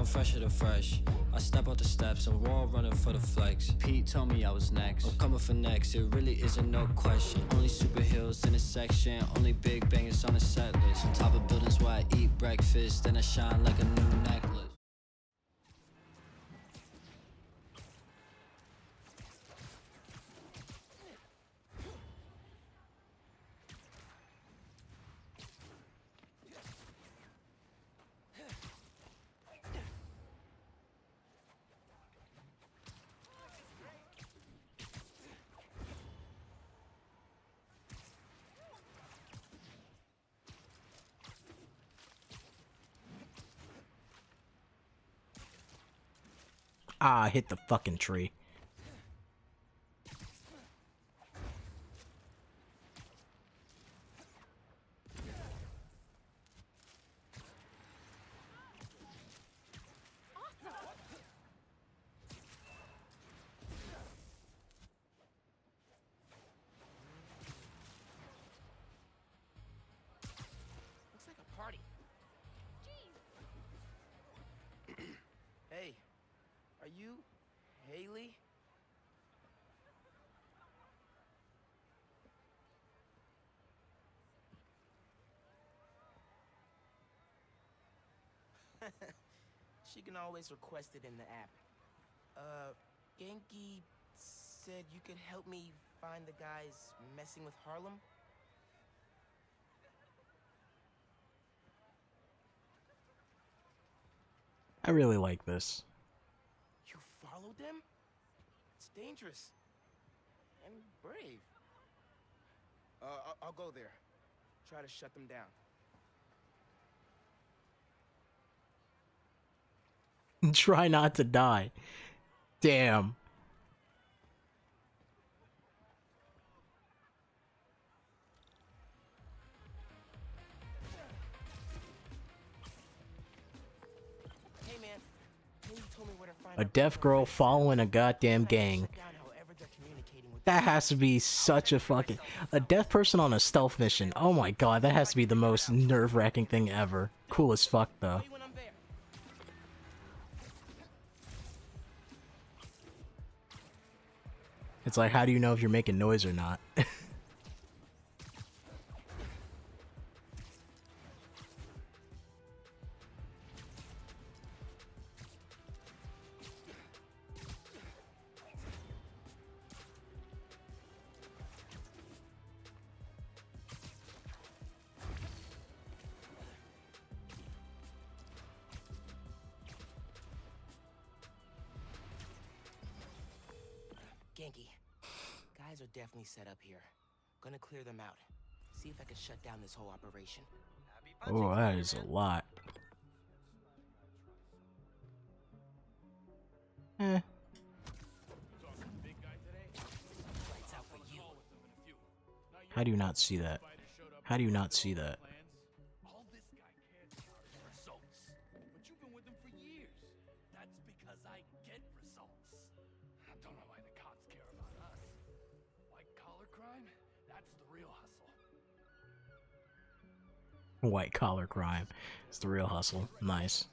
I'm fresher than fresh. I step out the steps, I'm raw running for the flex. Pete told me I was next. I'm coming for next, it really isn't no question. Only super superheroes in a section, only big bangers on the set list. On top of buildings where I eat breakfast, then I shine like a new necklace. I hit the fucking tree. She can always request it in the app. Uh, Ganke said you could help me find the guys messing with Harlem? I really like this. You followed them? It's dangerous. And brave. Uh, I'll, I'll go there. Try to shut them down. Try not to die. Damn. Hey man, Hailey told me where to find A deaf girl following a goddamn gang. shut down however they're communicating with That has to be such a fucking a deaf person on a stealth mission. Oh my god, that has to be the most nerve-wracking thing ever. Cool as fuck though. It's like how do you know if you're making noise or not? Ganke, guys are definitely set up here. Gonna clear them out. See if I can shut down this whole operation. oh, that is a lot. Eh. Lights out for you. How do you not see that? How do you not see that? White collar crime. It's the real hustle. Nice.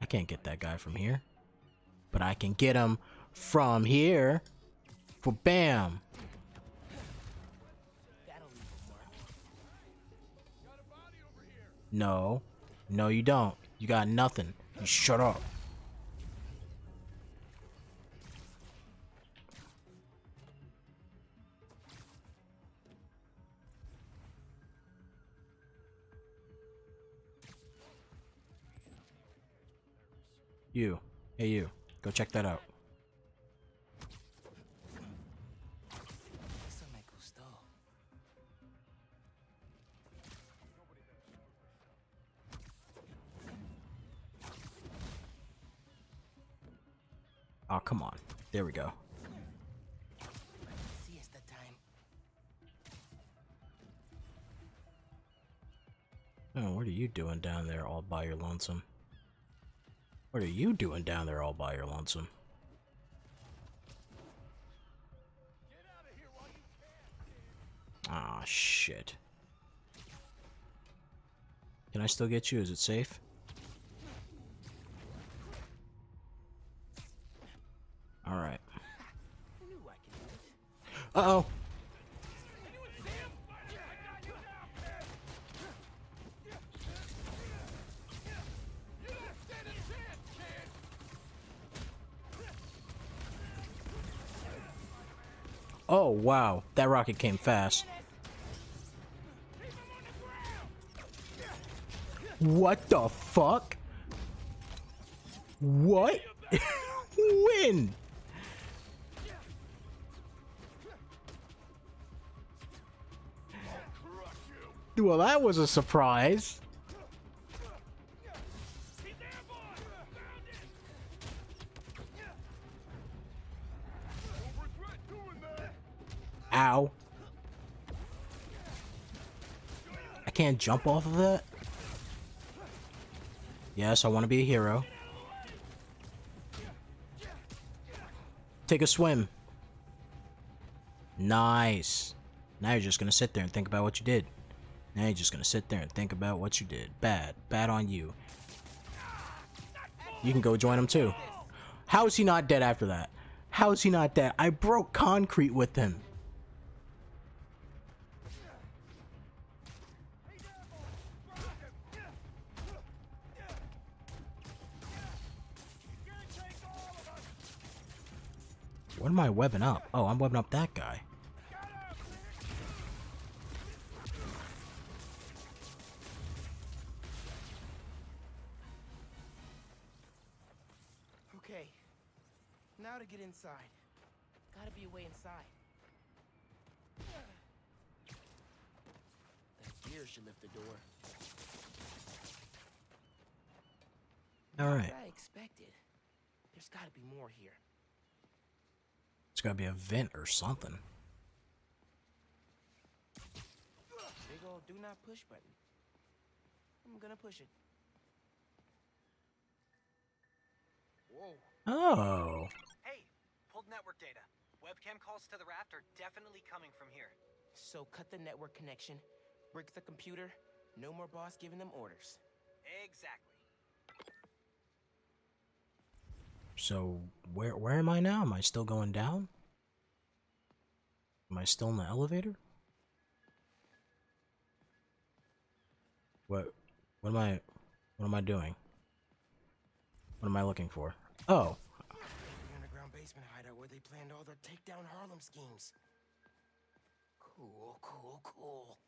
I can't get that guy from here. But I can get him from here. For bam. No. No, you don't. You got nothing. You shut up. You. Hey, you. Go check that out. Eso me gustó. Oh, come on. There we go. Oh, what are you doing down there all by your lonesome? What are you doing down there all by your lonesome? Ah, shit. Can I still get you? Is it safe? Alright. Uh-oh. That rocket came fast. What the fuck? What? when? Well, that was a surprise. Can't jump off of that? Yes, I want to be a hero. Take a swim. Nice. Now you're just gonna sit there and think about what you did. Now you're just gonna sit there and think about what you did. Bad. Bad on you. You can go join him too. How is he not dead after that? How is he not dead? I broke concrete with him. Am I webbing up? Oh, I'm webbing up that guy. Okay. Now to get inside. Gotta be a way inside. That gear should lift the door. All right. I expected. There's gotta be more here. It's gotta be a vent or something. Big old do not push button. I'm gonna push it. Whoa. Oh. Hey, pulled network data. Webcam calls to the raft are definitely coming from here. So cut the network connection, brick the computer, no more boss giving them orders. Exactly. So where where am I now? Am I still going down? Am I still in the elevator? What what am I what am I doing? What am I looking for? Oh. The underground basement hideout where they planned all their takedown Harlem schemes. Cool, cool, cool.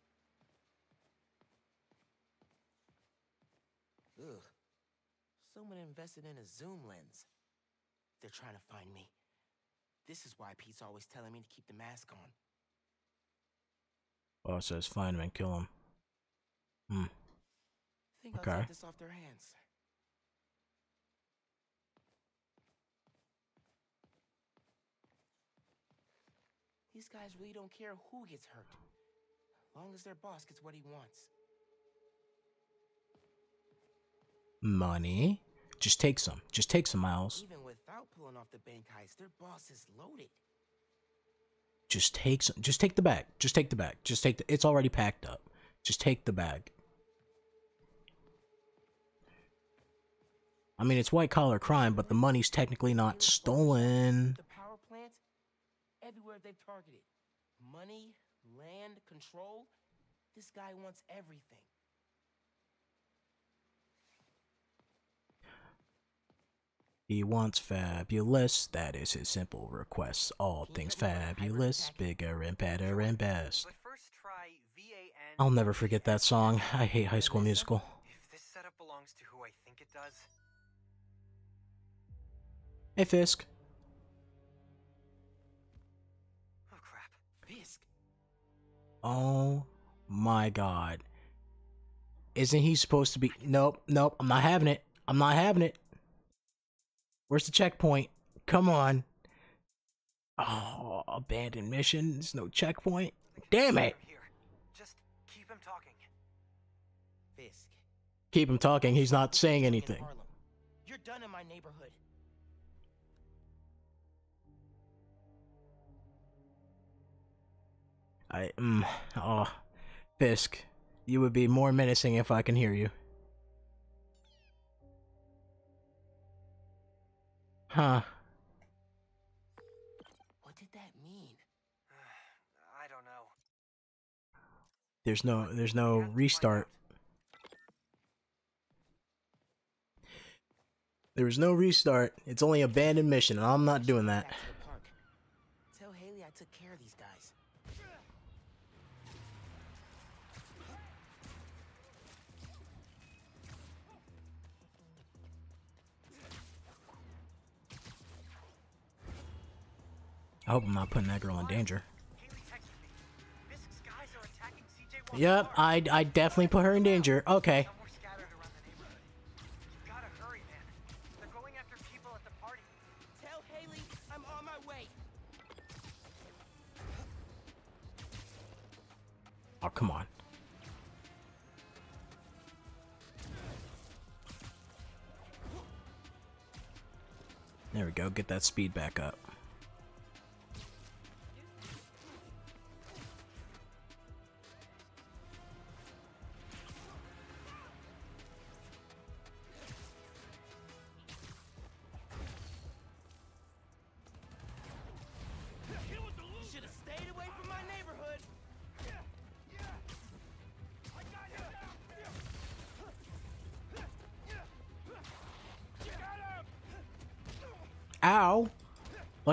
Ugh. Someone invested in a zoom lens. They're trying to find me. This is why Pete's always telling me to keep the mask on. Oh, it says find him and kill him. Hmm. Think I'll Okay. take this off their hands. These guys really don't care who gets hurt. Long as their boss gets what he wants. Money. Just take some. Just take some, Miles. Even without pulling off the bank heist, their boss is loaded. Just take some. Just take the bag. Just take the bag. Just take the. It's already packed up. Just take the bag. I mean, it's white collar crime, but the money's technically not stolen. The power plant, everywhere they've targeted. Money, land, control. This guy wants everything. He wants fabulous. That is his simple request. All things fabulous, bigger and better and best. I'll never forget that song. I hate High School Musical. If this setup belongs to who I think it does, Hey, Fisk. oh crap. Fisk. Oh my god. Isn't he supposed to be? Nope, nope. I'm not having it. I'm not having it. Where's the checkpoint? Come on. Oh, abandoned missions. No checkpoint. Damn it. Just keep him talking. Fisk. Keep him talking. He's not saying anything. You're done in my neighborhood. I, mm, oh, Fisk. You would be more menacing if I can hear you. Huh. What did that mean? I don't know. There's no there's no have to find restart. There was no restart. It's only abandoned mission, and I'm not doing that. I hope I'm not putting that girl in danger. Hailey texted me. Fisk's guys are attacking CJ Walker's Yep. I I definitely put her in danger. Okay. Some were scattered around the neighborhood. You've gotta hurry, man. They're going after people at the party. Tell Hailey I'm on my way. Oh, come on. There we go. Get that speed back up.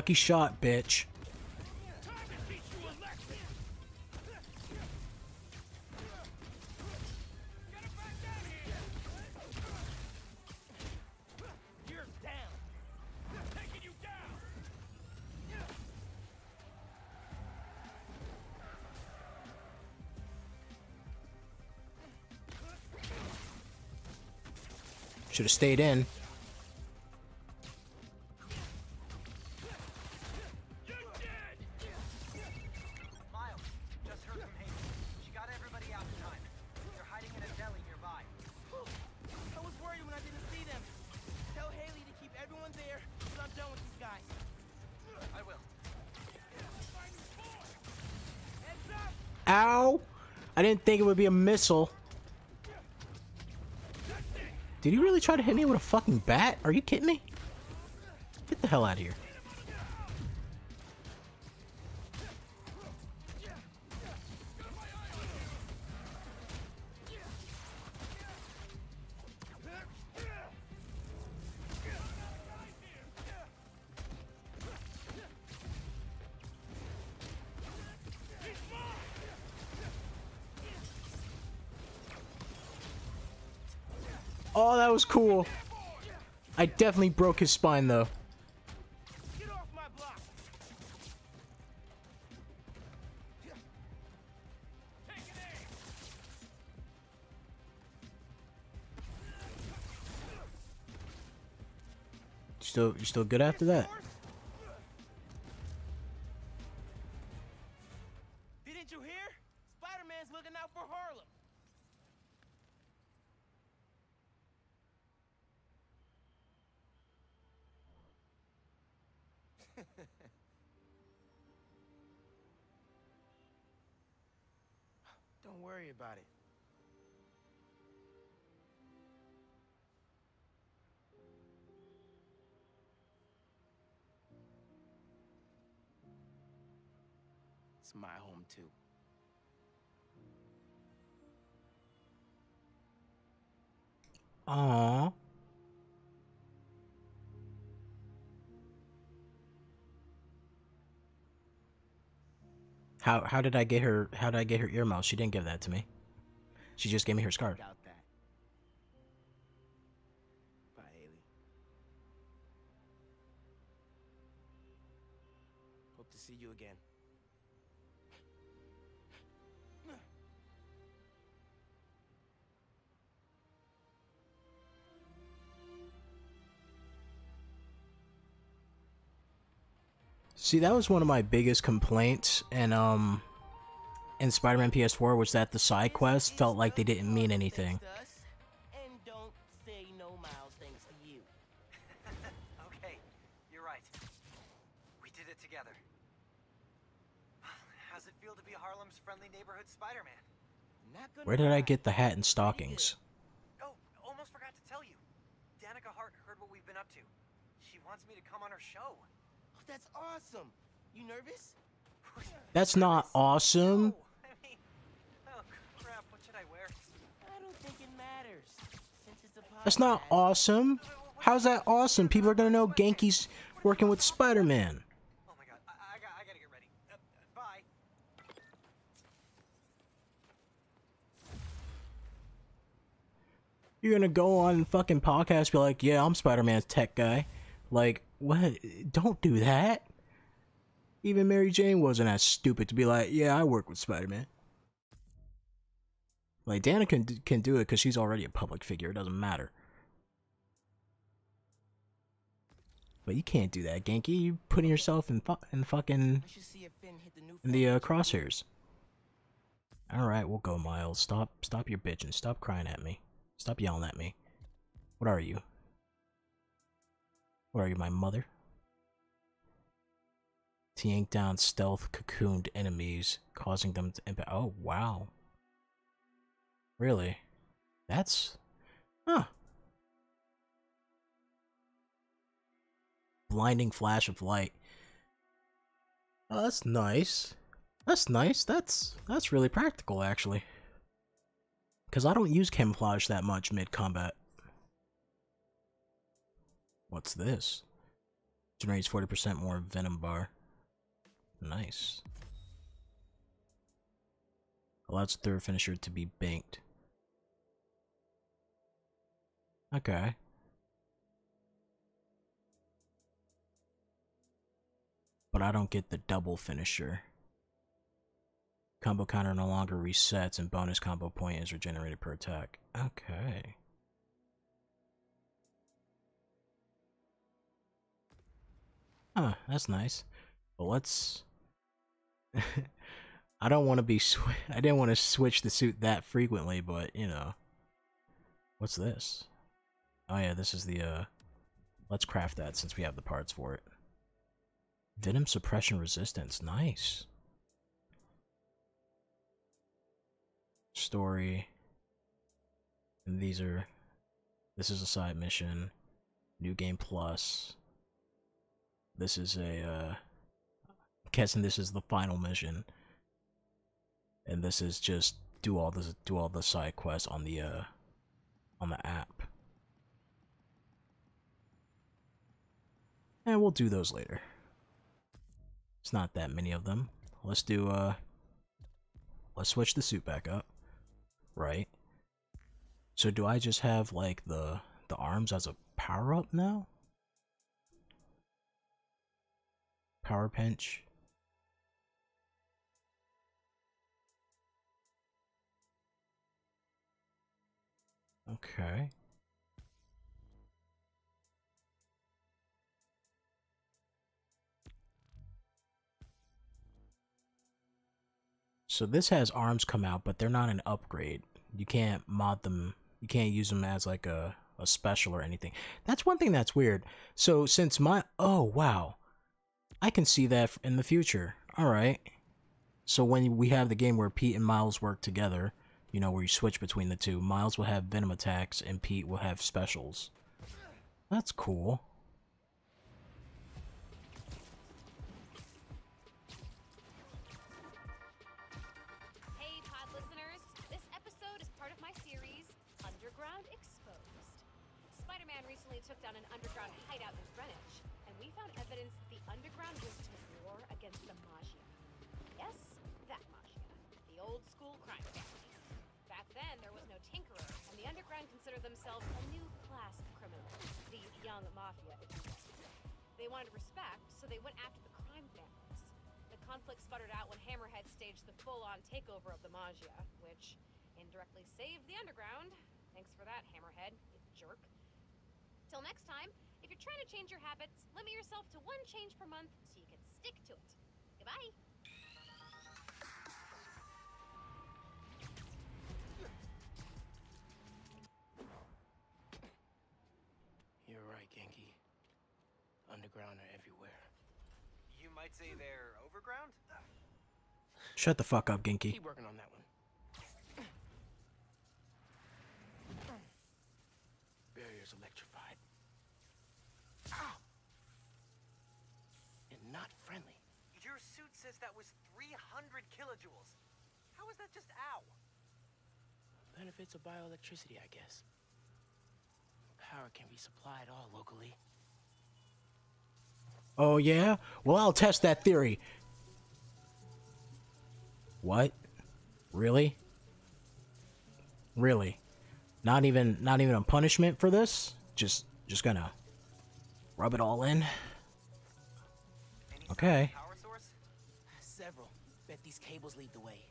Lucky shot, bitch. Should have stayed in. Think it would be a missile. Did he really try to hit me with a fucking bat? Are you kidding me? Get the hell out of here. Cool. I definitely broke his spine though. Get off my block! You still you still good after that? Didn't you hear? Spider-Man's looking out for Harlem. Don't worry about it. It's my home too. Aww. How how did I get her how did I get her ear earmuffs? She didn't give that to me. She just gave me her scarf. See, that was one of my biggest complaints and um in Spider-Man PS4 was that the side quests felt like they didn't mean anything. Thanks to us, And don't say no miles thanks to you. Okay, you're right. We did it together. How's it feel to be Harlem's friendly neighborhood Spider-Man? Where did I get the hat and stockings? Oh, almost forgot to tell you. Danica Hart heard what we've been up to. She wants me to come on her show. Oh, that's awesome. You nervous? That's not awesome. I mean, oh crap, what should I wear? I don't think it matters. Since it's a That's not awesome. How's that awesome? People are gonna know Ganke's working with Spider-Man. Oh my god, I, I gotta get ready. Uh, uh, bye. You're gonna go on fucking podcast, be like, "Yeah, I'm Spider-Man's tech guy." Like, what? Don't do that. Even Mary Jane wasn't as stupid to be like, "Yeah, I work with Spider-Man." Like, Dana can can do it because she's already a public figure. It doesn't matter. But you can't do that, Ganke. You're putting yourself in fu- in fucking I should see if Phin hit the new in the uh, crosshairs. All right, we'll go, Miles. Stop, stop your bitching. Stop crying at me. Stop yelling at me. What are you? What are you, my mother? To yank down stealth cocooned enemies, causing them to impact. Oh wow. Really? That's, huh? Blinding flash of light. Oh, that's nice. That's nice. That's that's really practical, actually. Because I don't use camouflage that much mid combat. What's this? Generates 40% more venom bar. Nice. Allows the third finisher to be banked. Okay. But I don't get the double finisher. Combo counter no longer resets and bonus combo point is regenerated per attack. Okay. Huh, that's nice. But let's. I don't want to be. I didn't want to switch the suit that frequently, but you know. What's this? Oh yeah, this is the. uh Let's craft that since we have the parts for it. Venom suppression resistance. Nice. Story. And these are. This is a side mission. New game plus. This is a. uh guessing this is the final mission. And this is just do all the do all the side quests on the uh on the app. And we'll do those later. It's not that many of them. Let's do uh let's switch the suit back up. Right? So do I just have like the the arms as a power up now? Power pinch. Okay. So this has arms come out, but they're not an upgrade. You can't mod them. You can't use them as like a a special or anything. That's one thing that's weird. So since my oh wow, I can see that in the future. All right. So when we have the game where Pete and Miles work together, you know, where you switch between the two, Miles will have venom attacks and Pete will have specials. That's cool. Considered themselves a new class of criminals. The young mafia. They wanted respect, so they went after the crime families. The conflict sputtered out when Hammerhead staged the full-on takeover of the Maggia, which indirectly saved the underground. Thanks for that, Hammerhead, you jerk. Till next time, if you're trying to change your habits, limit yourself to one change per month so you can stick to it. Goodbye. Underground are everywhere. You might say they're overground? Shut the fuck up, Ganke. Keep working on that one. Barrier's electrified. Ow! not friendly. Your suit says that was 300 kilojoules. How is that just ow? Benefits of bioelectricity, I guess. Power can be supplied all locally. Oh yeah? Well, I'll test that theory. What? Really? Really? Not even not even a punishment for this? Just just gonna rub it all in. Any Okay. Power source? Several. Bet these cables lead the way.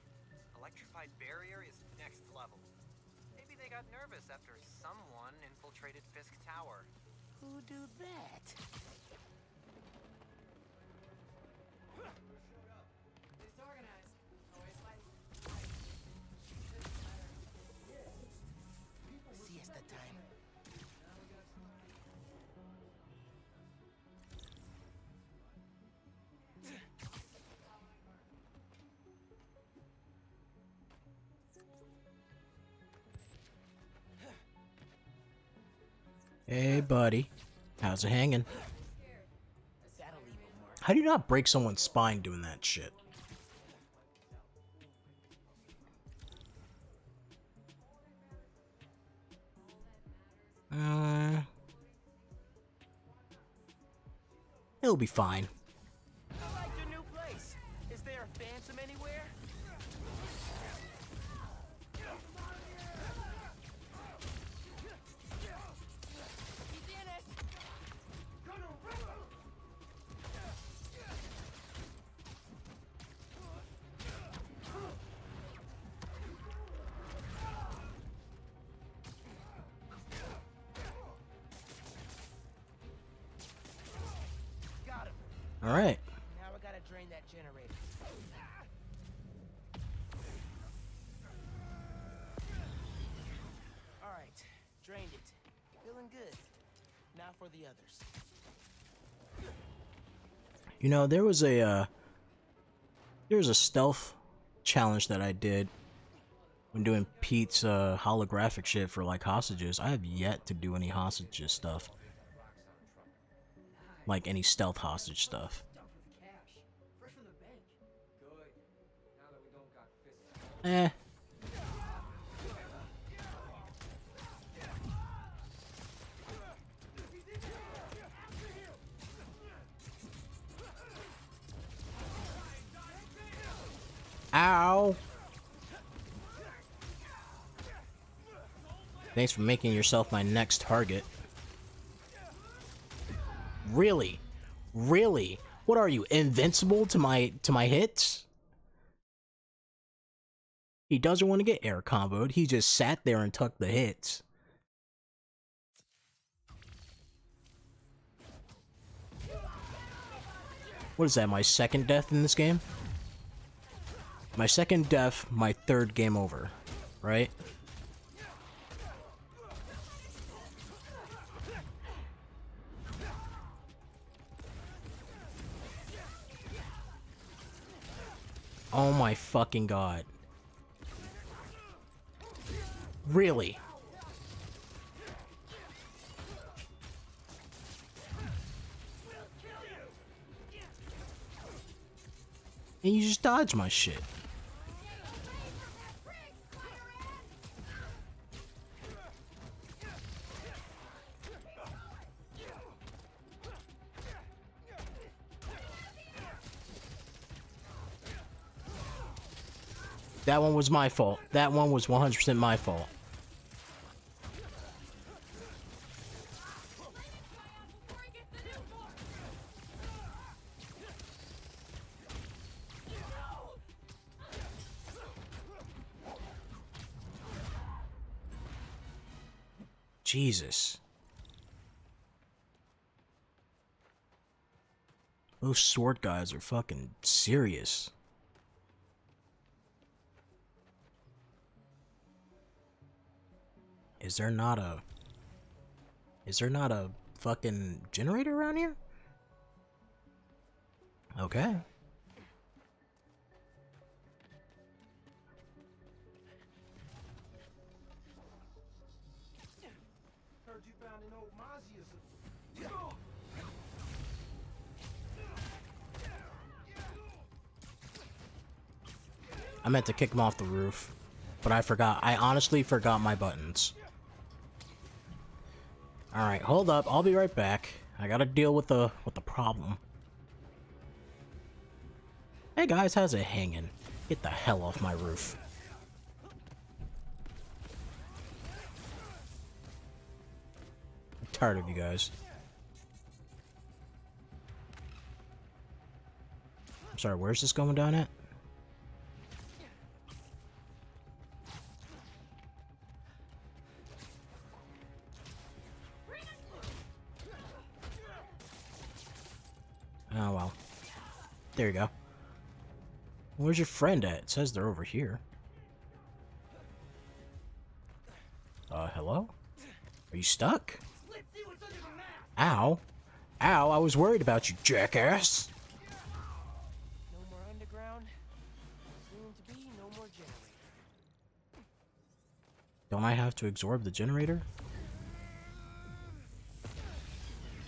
Electrified barrier is next level. Maybe they got nervous after someone infiltrated Fisk Tower. Who do that? Hey buddy. How's it hanging? How do you not break someone's spine doing that shit? Uh, it'll be fine. You know, there was a uh, there was a stealth challenge that I did when doing Pete's uh, holographic shit for like hostages. I have yet to do any hostages stuff, like any stealth hostage stuff. Eh. Ow. Thanks for making yourself my next target. Really? Really? What are you, invincible to my to my hits? He doesn't want to get air comboed. He just sat there and took the hits. What is that, my second death in this game? My second death, my third game over, right? Oh my fucking god. Really? And you just dodge my shit. That one was my fault. That one was 100% my fault. Jesus. Those sword guys are fucking serious. Is there not a... Is there not a fucking generator around here? Okay. I meant to kick him off the roof, but I forgot. I honestly forgot my buttons. Alright, hold up. I'll be right back. I gotta deal with the with the problem. Hey guys, how's it hanging? Get the hell off my roof. I'm tired of you guys. I'm sorry, where's this going down at? There you go. Where's your friend at? It says they're over here. Uh, hello? Are you stuck? Ow. Ow, I was worried about you, jackass. No more underground. Soon to be no more generator. Don't I have to absorb the generator?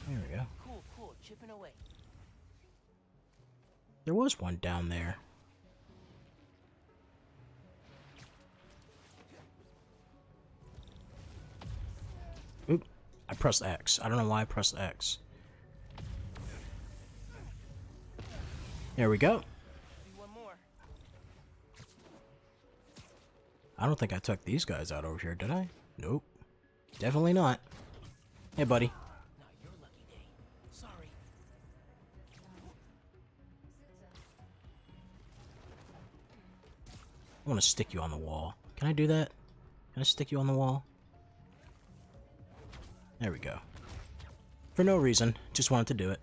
There we go. Cool, cool. Chipping away. There was one down there. Oop. I pressed X. I don't know why I pressed X. There we go. I don't think I took these guys out over here, did I? Nope. Definitely not. Hey, buddy. I want to stick you on the wall. Can I do that? Can I stick you on the wall? There we go. For no reason. Just wanted to do it.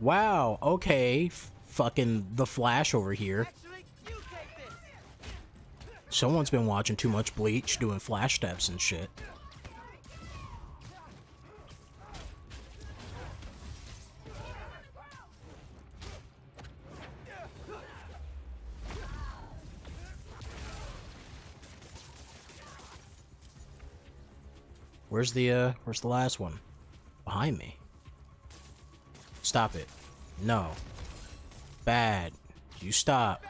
Wow, okay. F fucking The Flash over here. Someone's been watching too much Bleach, doing flash steps and shit. Where's the, uh, where's the last one? Behind me. Stop it. No. Bad. You stop.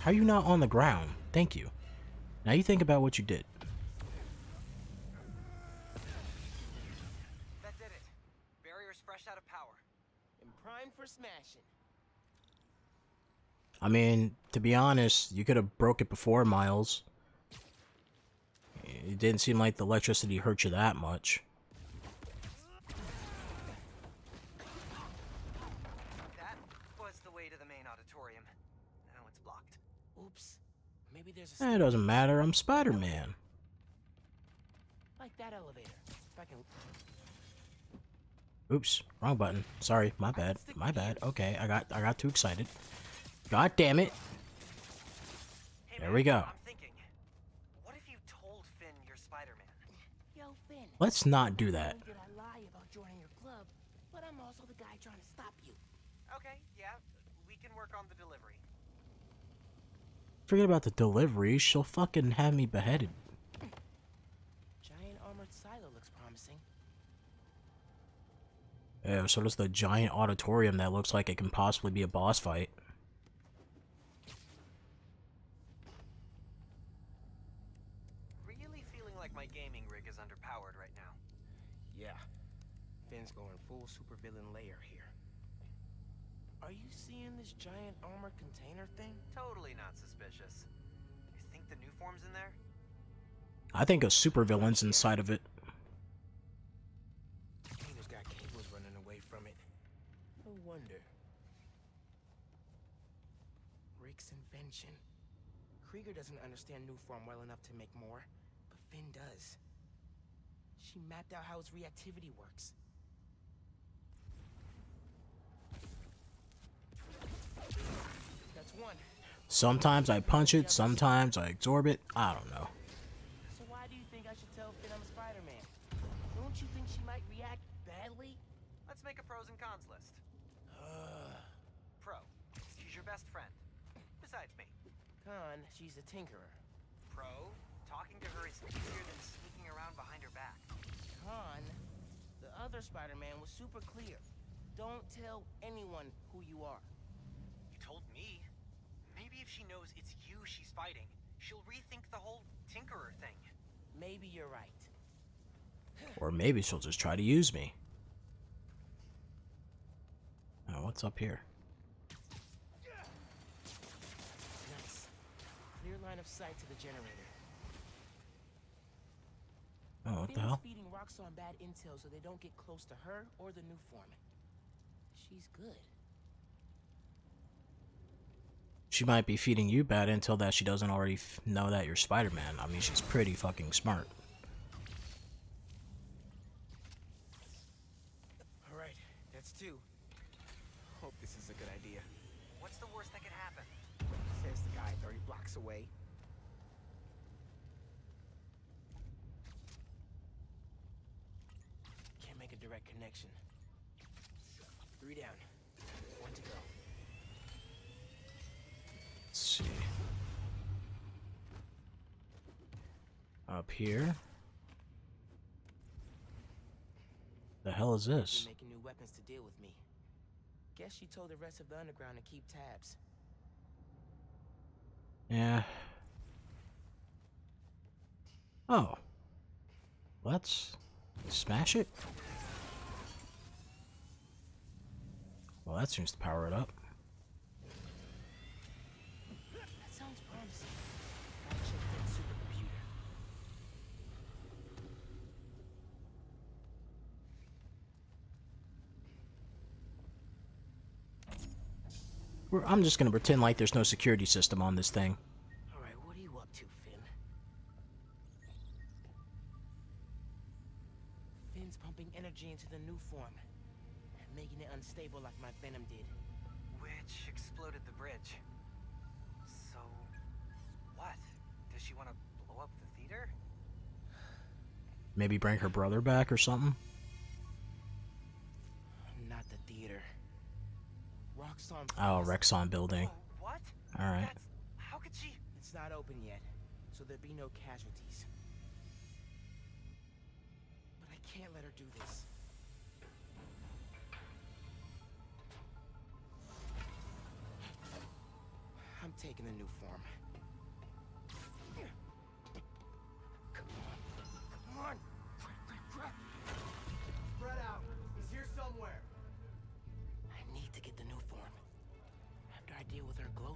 How are you not on the ground? Thank you. Now you think about what you did. That did it. Barrier's fresh out of power. And prime for smashing. I mean, to be honest, you could have broke it before, Miles. It didn't seem like the electricity hurt you that much. That was the way to the main auditorium. Now it's blocked. Oops. Maybe there's a Eh, It doesn't matter, I'm Spider-Man. like that elevator. If I can Oops, wrong button. Sorry, my bad. My bad. Okay, I got I got too excited. God damn it. Hey, There man, we go. I'm thinking. What if you told Phin you're Spider-Man? Yo, Phin. Let's not do that. Did I lie about joining your club, but I'm also the guy trying to stop you. Okay, yeah. We can work on the delivery. Forget about the delivery, she'll fucking have me beheaded. Giant armored silo looks promising. Yeah, so does the giant auditorium that looks like it can possibly be a boss fight. Really feeling like my gaming rig is underpowered right now. Yeah. Phin's going full supervillain layer here. Are you seeing this giant armored container thing? Totally not suspicious. You think the Nuform's in there? I think a supervillain's inside of it. Container's got cables running away from it. No wonder. Rick's invention. Krieger doesn't understand Nuform well enough to make more, but Phin does. She mapped out how its reactivity works. Sometimes I punch it, sometimes I absorb it. I don't know. So why do you think I should tell Phin I'm Spider-Man? Don't you think she might react badly? Let's make a pros and cons list. Pro. She's your best friend. Besides me. Con, she's a tinkerer. Pro, talking to her is easier than sneaking around behind her back. Con, the other Spider-Man was super clear. Don't tell anyone who you are. You told me. Maybe if she knows it's you she's fighting, she'll rethink the whole Tinkerer thing. Maybe you're right. Or maybe she'll just try to use me. Oh, what's up here? Nice. Clear line of sight to the generator. Oh, what the hell? feeding Roxxon bad intel so they don't get close to her or the new foreman. She's good. She might be feeding you bad until that she doesn't already f know that you're Spider-Man. I mean, she's pretty fucking smart. All right, that's two. Hope this is a good idea. What's the worst that could happen? Says the guy 30 blocks away. Can't make a direct connection. Three down. One to go. Up here. The hell is this? making new weapons to deal with me. Guess she told the rest of the underground to keep tabs. Yeah. Oh. Let's smash it. Well, that seems to power it up. I'm just gonna pretend like there's no security system on this thing. All right, what are you up to, Phin? Phin's pumping energy into the new form, making it unstable like my venom did. Which exploded the bridge. So, what? Does she want to blow up the theater? Maybe bring her brother back or something. Roxxon. Oh, Roxxon building. Oh, what? All right. That's, how could she? It's not open yet, so there'll be no casualties. But I can't let her do this. I'm taking the new form.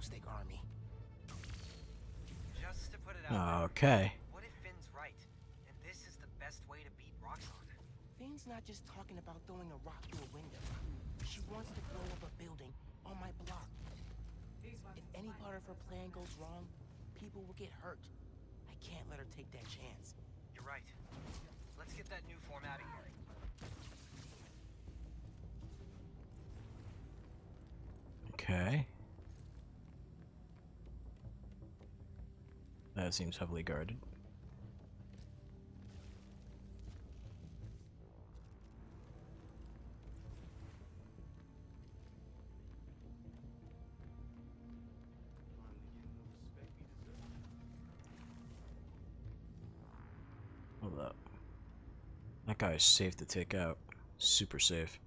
Deal with her glow stick army. Just to put it out. Okay. What if Phin's right, and this is the best way to beat Roxxon? Phin's not just talking about throwing a rock through a window. She wants to blow up a building on my block. If any part of her plan goes wrong, people will get hurt. I can't let her take that chance. You're right. Let's get that new form out of here. Okay. That seems heavily guarded. Hold up. That guy is safe to take out. Super safe.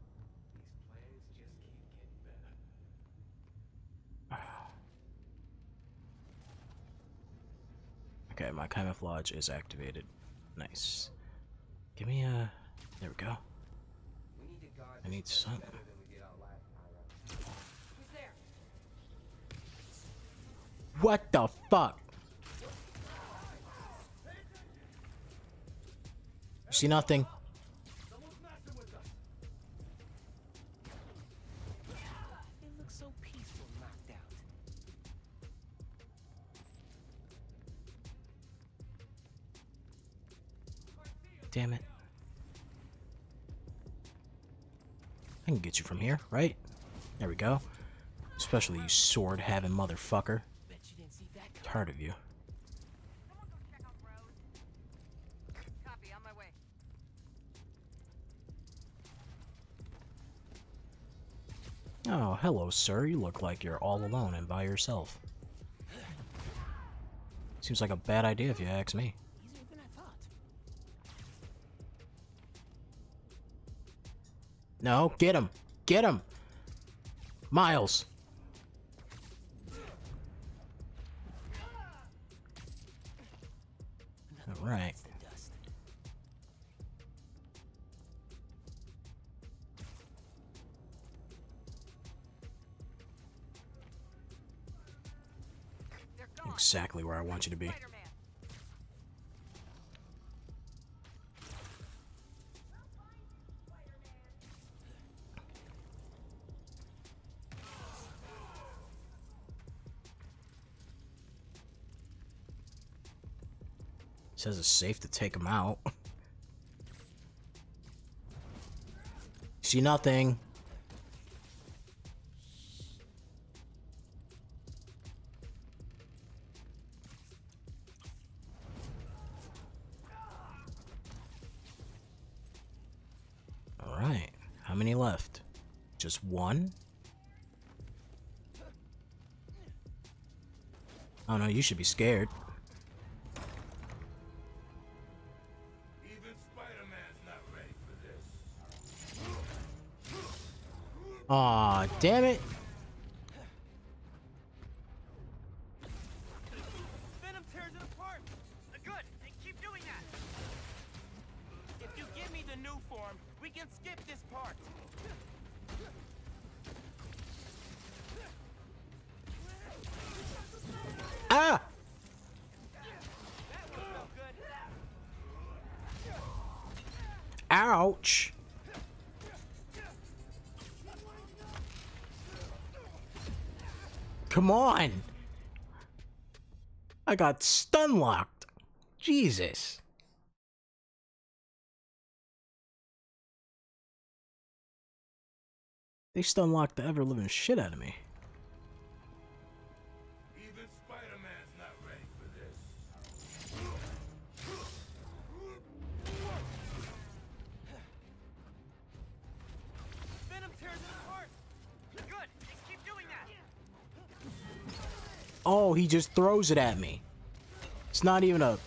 Okay, my camouflage is activated. Nice. Give me a. There we go. We need I need something. What the fuck? See nothing. Right? There we go. Especially you sword having motherfucker. Tired of you. Oh, hello, sir. You look like you're all alone and by yourself. Seems like a bad idea if you ask me. No, get him. Get him. Miles. All right. It's the dust. They're gone. Exactly where I want you to be. Says it's safe to take him out. See nothing. Alright. How many left? Just one? Oh no, you should be scared. Aw, damn it. I got stun locked. Jesus. They stun locked the ever living shit out of me. Oh, he just throws it at me. It's not even a.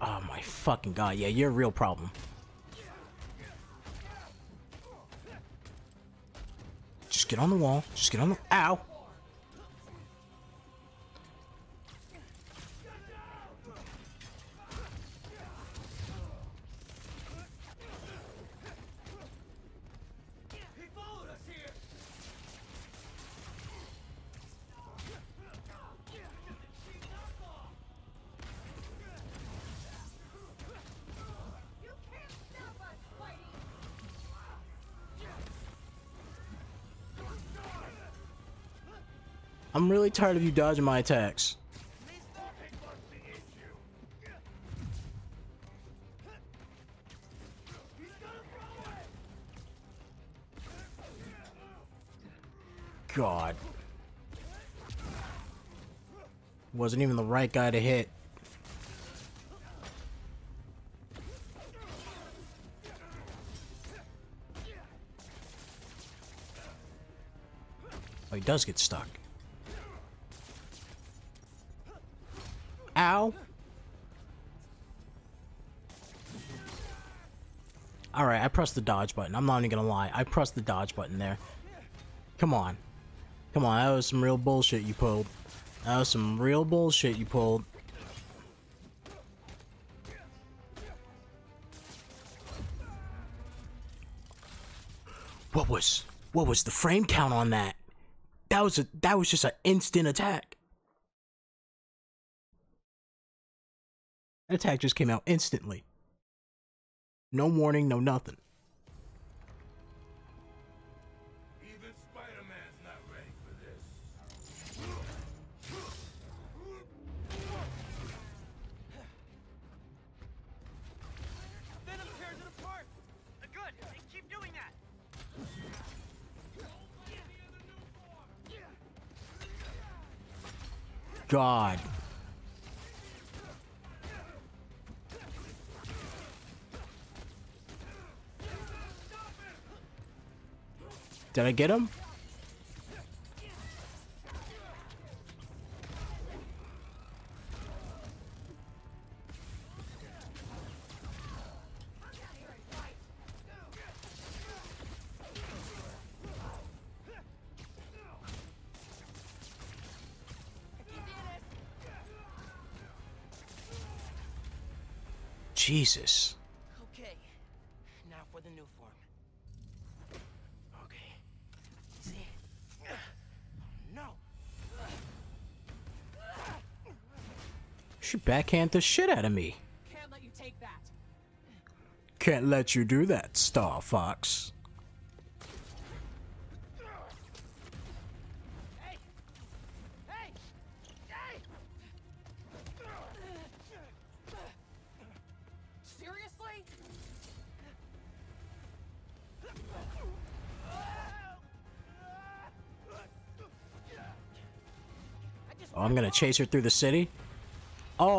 Oh my fucking god. Yeah, you're a real problem. Just get on the wall. Just get on the. Ow! Really tired of you dodging my attacks. God. Wasn't even the right guy to hit. Oh, he does get stuck. Alright, I pressed the dodge button. I'm not even gonna lie. I pressed the dodge button there. Come on. Come on, that was some real bullshit you pulled. That was some real bullshit you pulled. What was what was the frame count on that? That was a that was just an instant attack. That attack just came out instantly. No warning, no nothing. Even Did I get him? Jesus. Backhand the shit out of me. Can't let you take that. Can't let you do that, Star Fox. Hey! Hey! Hey! Seriously? Oh, I'm gonna chase her through the city.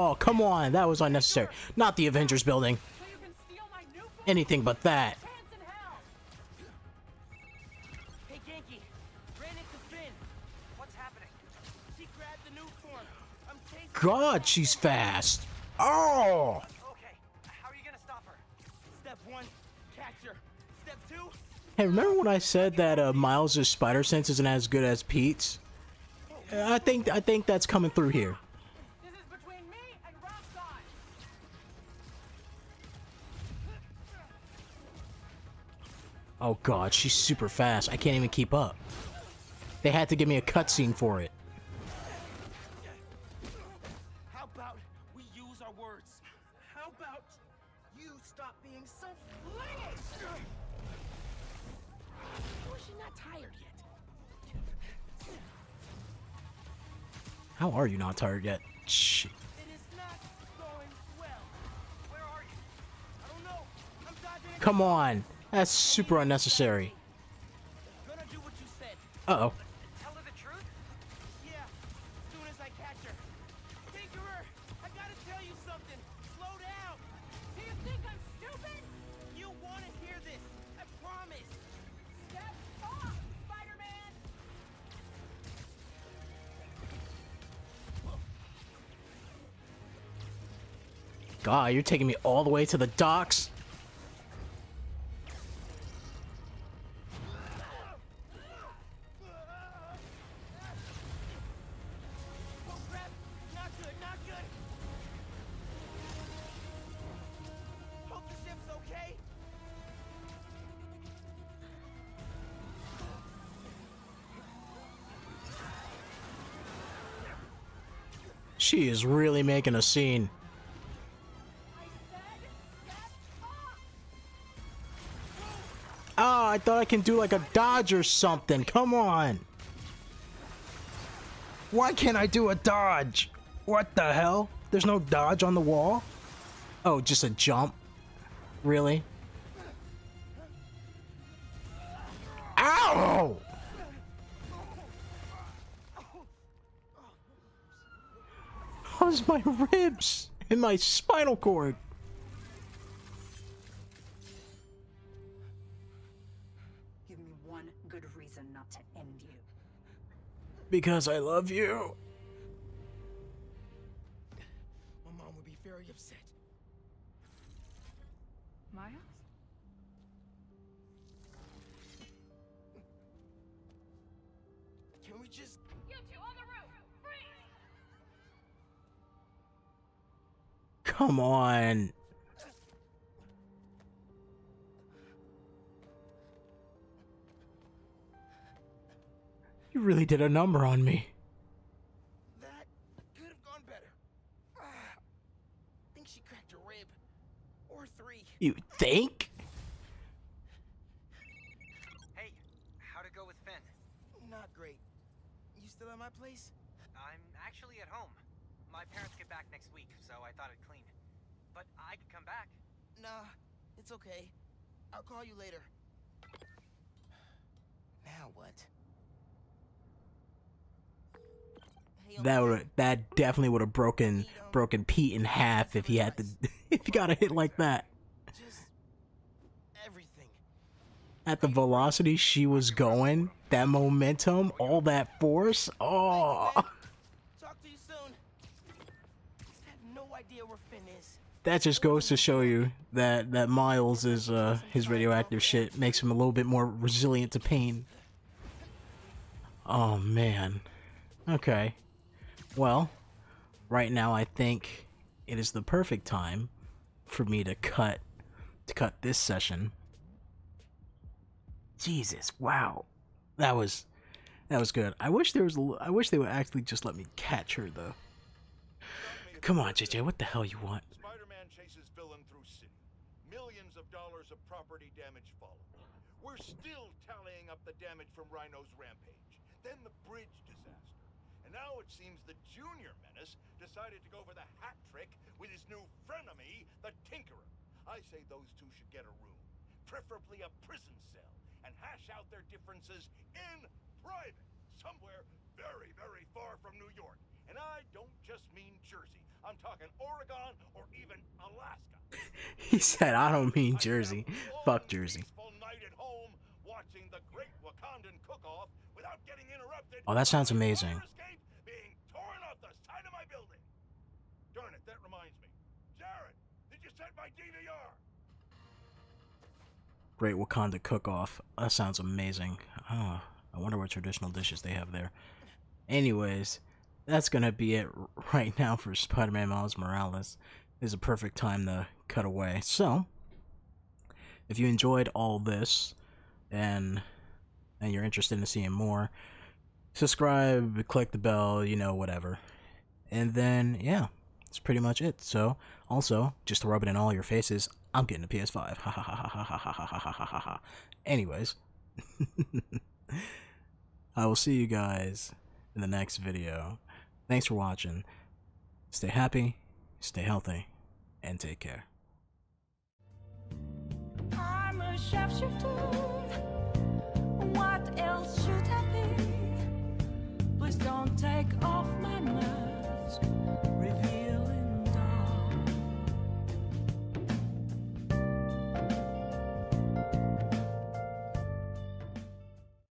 Oh, come on, that was unnecessary. Not the Avengers building. So you can steal my Nuform? Anything but that. Chance in hell. Hey, Ganke! Ran into Phin! What's happening? She grabbed the new form! I'm chasing God, she's fast. Oh! Okay, how are you gonna stop her? Step one, catch her. Step two, Hey, remember when I said that uh, Miles' spider sense isn't as good as Pete's? I think I think that's coming through here. Oh god, she's super fast. I can't even keep up. They had to give me a cutscene for it. how about we use our words? How about you stop being so flingy? Oh, she's not tired yet. How are you not tired yet? Shit. It is not going well. Where are you? I don't know. I'm dodging it. Come on. That's super unnecessary. Gonna do what you said. Uh-oh. Tell her the truth? Yeah, as soon as I catch her. Tinkerer, I gotta tell you something. Slow down. Do you think I'm stupid? You wanna hear this. I promise. Step off, Spider-Man. God, you're taking me all the way to the docks? She is really making a scene. Ah, I thought I can do like a dodge or something. Come on. Why can't I do a dodge? What the hell? There's no dodge on the wall? Oh, just a jump? Really? How's my ribs and my spinal cord? Give me one good reason not to end you. Because I love you. Come on. You really did a number on me. that could have gone better. I think she cracked a rib. Or three. You think? Hey, how'd it go with Phin? Not great. You still at my place? I'm actually at home. My parents get back next week, so I thought I'd clean. But I could come back. Nah, it's okay. I'll call you later. Now what? That Uncle, would that definitely would have broken broken Pete in half if he had to if he got a hit like that. everything. At the velocity she was going, that momentum, all that force. Oh, that just goes to show you that that Miles is uh his radioactive shit makes him a little bit more resilient to pain. Oh man. Okay. Well, right now I think it is the perfect time for me to cut to cut this session. Jesus, wow. That was that was good. I wish there was a I wish they would actually just let me catch her though. Come on, JJ, what the hell you want? Spider-Man chases villain through city. Millions of dollars of property damage follow. We're still tallying up the damage from Rhino's rampage. Then the bridge disaster. And now it seems the Junior Menace decided to go for the hat trick with his new frenemy, the Tinkerer. I say those two should get a room, preferably a prison cell, and hash out their differences in private, somewhere very, very far from New York. I don't just mean Jersey. I'm talking Oregon or even Alaska. He said, I don't mean Jersey. Fuck Jersey. Night at home, watching the great Wakandan cook-off without getting interrupted. Oh, that sounds amazing. being torn off the side of my building. Darn it, that reminds me. Jared, did you set my DVR? Great Wakanda cook-off. That sounds amazing. Oh, I wonder what traditional dishes they have there. Anyways, that's gonna be it right now for Spider-Man Miles Morales. This is a perfect time to cut away. So, if you enjoyed all this, and and you're interested in seeing more, subscribe, click the bell, you know, whatever. And then, yeah, that's pretty much it. So, also, just to rub it in all your faces, I'm getting a PS5. Ha ha ha ha ha ha ha ha ha ha ha ha. Anyways, I will see you guys in the next video. Thanks for watching. Stay happy, stay healthy, and take care. What else should I be? Please don't take off my